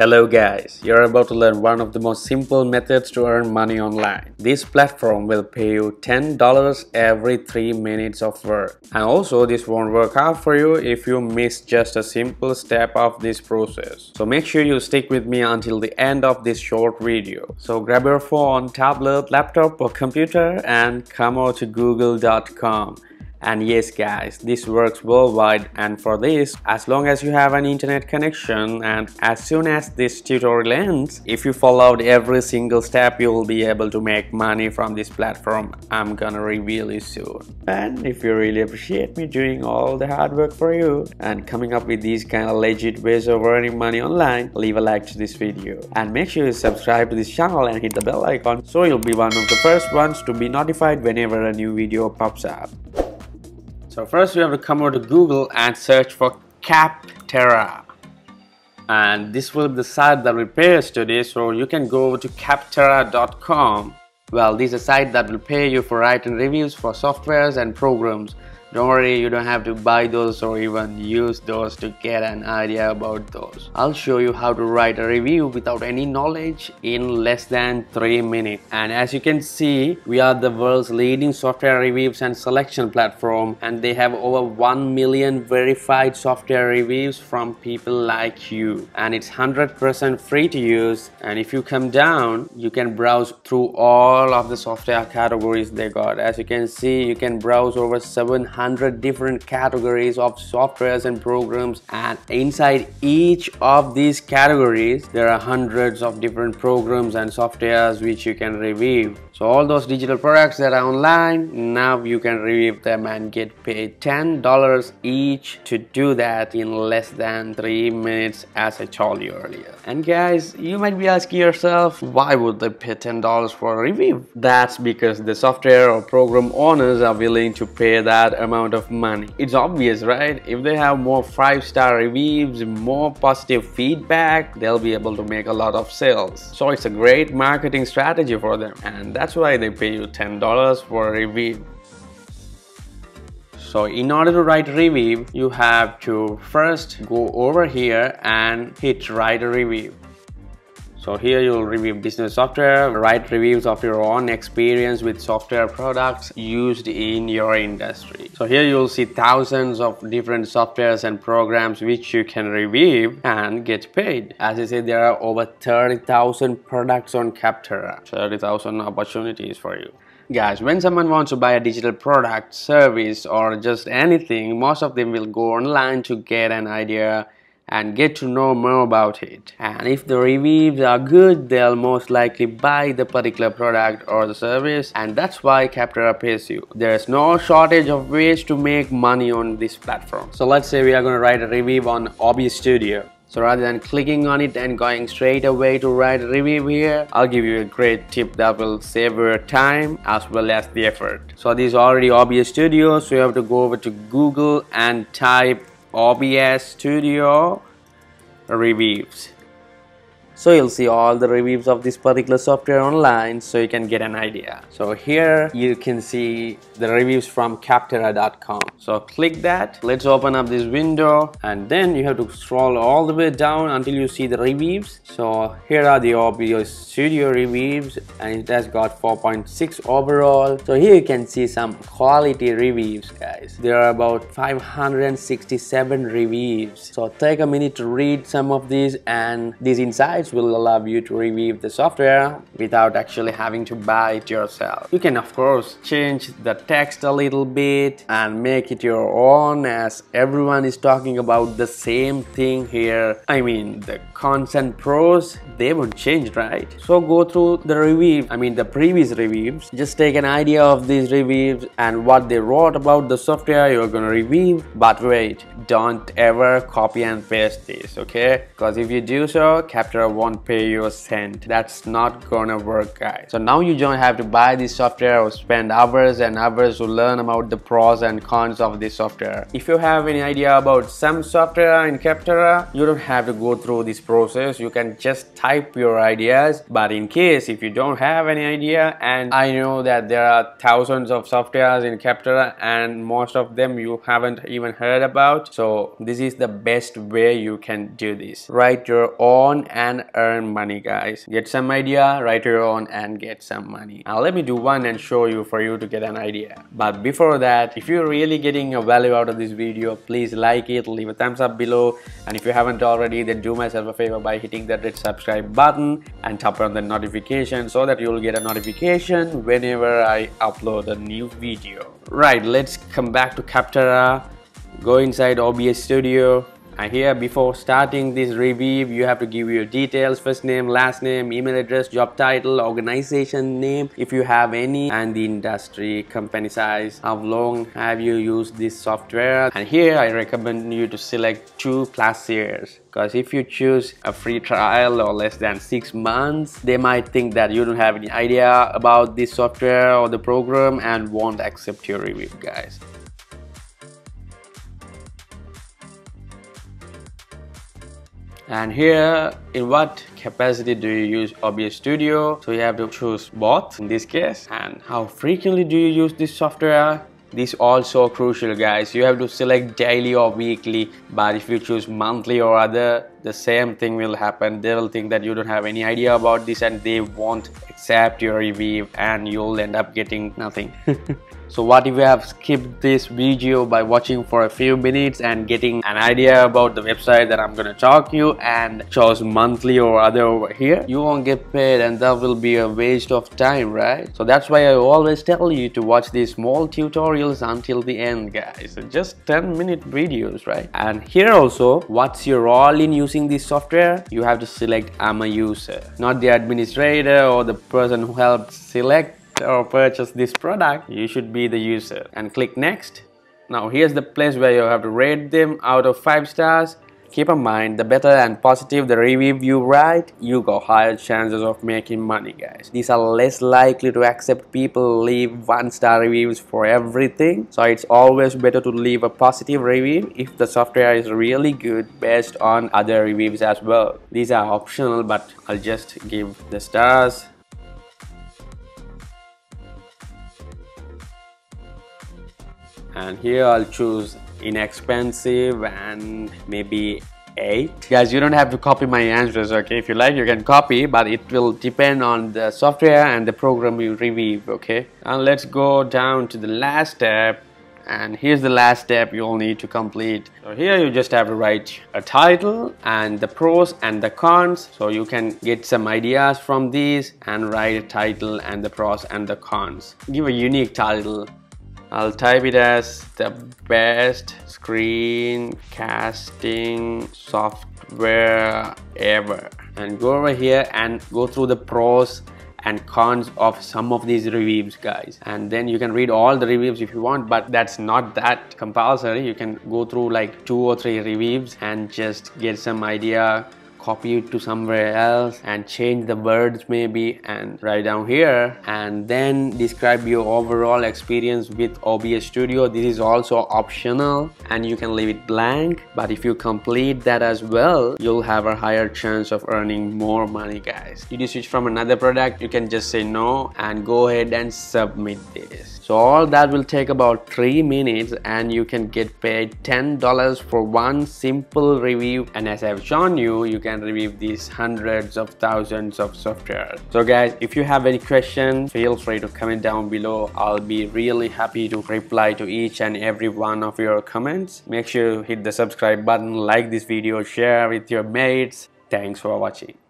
Hello guys, you're about to learn one of the most simple methods to earn money online. This platform will pay you $10 every 3 minutes of work. And also this won't work out for you if you miss just a simple step of this process. So make sure you stick with me until the end of this short video. So grab your phone, tablet, laptop or computer and come over to google.com and yes guys this works worldwide and for this as long as you have an internet connection and as soon as this tutorial ends if you followed every single step you will be able to make money from this platform. I'm gonna reveal you soon. And if you really appreciate me doing all the hard work for you and coming up with these kind of legit ways of earning money online leave a like to this video. And make sure you subscribe to this channel and hit the bell icon so you'll be one of the first ones to be notified whenever a new video pops up so first we have to come over to Google and search for Capterra. And this will be the site that will pay us today. So you can go over to capterra.com. Well, this is a site that will pay you for writing reviews for softwares and programs don't worry, you don't have to buy those or even use those to get an idea about those. I'll show you how to write a review without any knowledge in less than 3 minutes. And as you can see, we are the world's leading software reviews and selection platform and they have over 1 million verified software reviews from people like you. And it's 100% free to use and if you come down, you can browse through all of the software categories they got. As you can see, you can browse over 700 100 different categories of softwares and programs and inside each of these categories there are hundreds of different programs and softwares which you can review so all those digital products that are online, now you can review them and get paid $10 each to do that in less than 3 minutes as I told you earlier. And guys, you might be asking yourself, why would they pay $10 for a review? That's because the software or program owners are willing to pay that amount of money. It's obvious, right? If they have more 5-star reviews, more positive feedback, they'll be able to make a lot of sales. So it's a great marketing strategy for them. And that's that's why they pay you $10 for a review. So in order to write review, you have to first go over here and hit write a review. So here you'll review business software, write reviews of your own experience with software products used in your industry. So here you'll see thousands of different softwares and programs which you can review and get paid. As I said, there are over 30,000 products on Capterra, 30,000 opportunities for you. Guys, when someone wants to buy a digital product, service or just anything, most of them will go online to get an idea and get to know more about it. And if the reviews are good, they'll most likely buy the particular product or the service and that's why Capterra pays you. There's no shortage of ways to make money on this platform. So let's say we are going to write a review on OBS Studio. So rather than clicking on it and going straight away to write a review here, I'll give you a great tip that will save your time as well as the effort. So this is already OBS Studio, so you have to go over to Google and type OBS Studio reviews so you'll see all the reviews of this particular software online so you can get an idea. So here you can see the reviews from capterra.com so click that. Let's open up this window and then you have to scroll all the way down until you see the reviews. So here are the OBS studio reviews and it has got 4.6 overall. So here you can see some quality reviews guys. There are about 567 reviews. So take a minute to read some of these and these insights will allow you to review the software without actually having to buy it yourself. You can of course change the text a little bit and make it your own as everyone is talking about the same thing here. I mean the content pros they won't change right? So go through the review, I mean the previous reviews. Just take an idea of these reviews and what they wrote about the software you're gonna review. But wait, don't ever copy and paste this, okay? Because if you do so, Capterra won't pay you a cent. That's not gonna work guys. So now you don't have to buy this software or spend hours and hours to learn about the pros and cons of this software. If you have any idea about some software in Capterra you don't have to go through this process. You can just type your ideas. But in case if you don't have any idea and I know that there are thousands of softwares in Capterra and most of them you haven't even heard about. So this is the best way you can do this. Write your own and earn money guys. Get some idea write your own and get some money. Now let me do one and show you for you to get an idea. But before that if you're really getting a value out of this video please like it leave a thumbs up below. And if you haven't already then do myself a favor by hitting that red subscribe button and tap on the notification so that you'll get a notification whenever I upload a new video. Right let's come back to Capterra go inside OBS studio here before starting this review you have to give your details first name last name email address job title organization name. If you have any and the industry company size how long have you used this software? And here I recommend you to select two plus years. Because if you choose a free trial or less than six months they might think that you don't have any idea about this software or the program and won't accept your review guys and here in what capacity do you use OBS Studio? So you have to choose both in this case. And how frequently do you use this software? This also crucial guys. You have to select daily or weekly but if you choose monthly or other the same thing will happen. They will think that you don't have any idea about this and they won't accept your review and you'll end up getting nothing So what if you have skipped this video by watching for a few minutes and getting an idea about the website that I'm gonna talk you and chose monthly or other over here, you won't get paid and that will be a waste of time, right? So that's why I always tell you to watch these small tutorials until the end, guys. Just 10 minute videos, right? And here also, what's your role in using this software? You have to select I'm a user, not the administrator or the person who helped select or purchase this product, you should be the user and click next. Now here's the place where you have to rate them out of 5 stars. Keep in mind, the better and positive the review you write, you got higher chances of making money guys. These are less likely to accept people leave one star reviews for everything. So it's always better to leave a positive review if the software is really good based on other reviews as well. These are optional but I'll just give the stars and here I'll choose inexpensive and maybe 8 guys you don't have to copy my answers okay? If you like you can copy but it will depend on the software and the program you review okay? And let's go down to the last step. And here's the last step you'll need to complete. So here you just have to write a title and the pros and the cons. So you can get some ideas from these and write a title and the pros and the cons. Give a unique title I'll type it as the best screen casting software ever. And go over here and go through the pros and cons of some of these reviews guys. And then you can read all the reviews if you want but that's not that compulsory. You can go through like two or three reviews and just get some idea copy it to somewhere else and change the words maybe and write down here and then describe your overall experience with OBS Studio. This is also optional and you can leave it blank but if you complete that as well you'll have a higher chance of earning more money guys. If you switch from another product you can just say no and go ahead and submit this so all that will take about three minutes and you can get paid $10 for one simple review. And as I've shown you you can review these hundreds of thousands of software. So guys if you have any questions feel free to comment down below. I'll be really happy to reply to each and every one of your comments. Make sure you hit the subscribe button like this video share with your mates. Thanks for watching